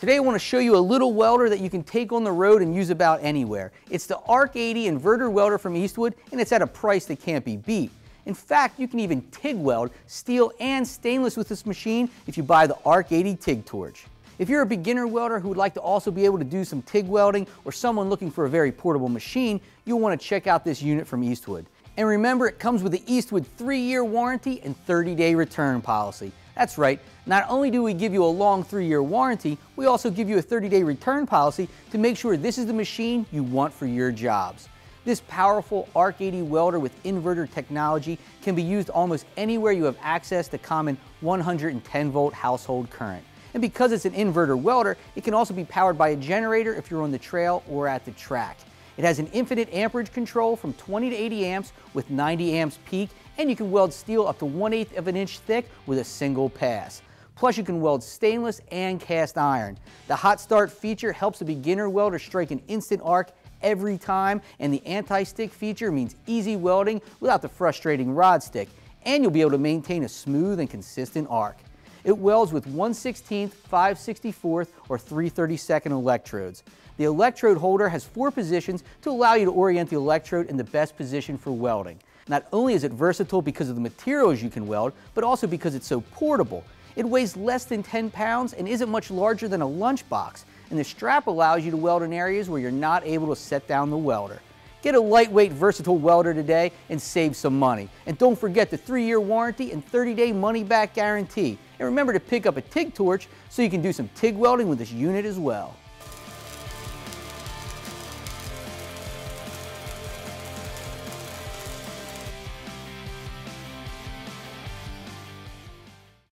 Today I want to show you a little welder that you can take on the road and use about anywhere. It's the ARC 80 inverter welder from Eastwood and it's at a price that can't be beat. In fact, you can even TIG weld steel and stainless with this machine if you buy the ARC 80 TIG torch. If you're a beginner welder who would like to also be able to do some TIG welding or someone looking for a very portable machine, you'll want to check out this unit from Eastwood. And remember, it comes with the Eastwood 3-year warranty and 30-day return policy. That's right, not only do we give you a long 3-year warranty, we also give you a 30-day return policy to make sure this is the machine you want for your jobs. This powerful ARC 80 welder with inverter technology can be used almost anywhere you have access to common 110 volt household current. And because it's an inverter welder, it can also be powered by a generator if you're on the trail or at the track. It has an infinite amperage control from 20 to 80 amps with 90 amps peak, and you can weld steel up to 1 8 of an inch thick with a single pass. Plus you can weld stainless and cast iron. The hot start feature helps a beginner welder strike an instant arc every time, and the anti-stick feature means easy welding without the frustrating rod stick, and you'll be able to maintain a smooth and consistent arc. It welds with 1 16th, 5 64th, or 3 32nd electrodes. The electrode holder has four positions to allow you to orient the electrode in the best position for welding. Not only is it versatile because of the materials you can weld, but also because it's so portable. It weighs less than 10 pounds and isn't much larger than a lunchbox, and the strap allows you to weld in areas where you're not able to set down the welder. Get a lightweight, versatile welder today and save some money. And don't forget the 3-year warranty and 30-day money-back guarantee. And remember to pick up a TIG torch so you can do some TIG welding with this unit as well.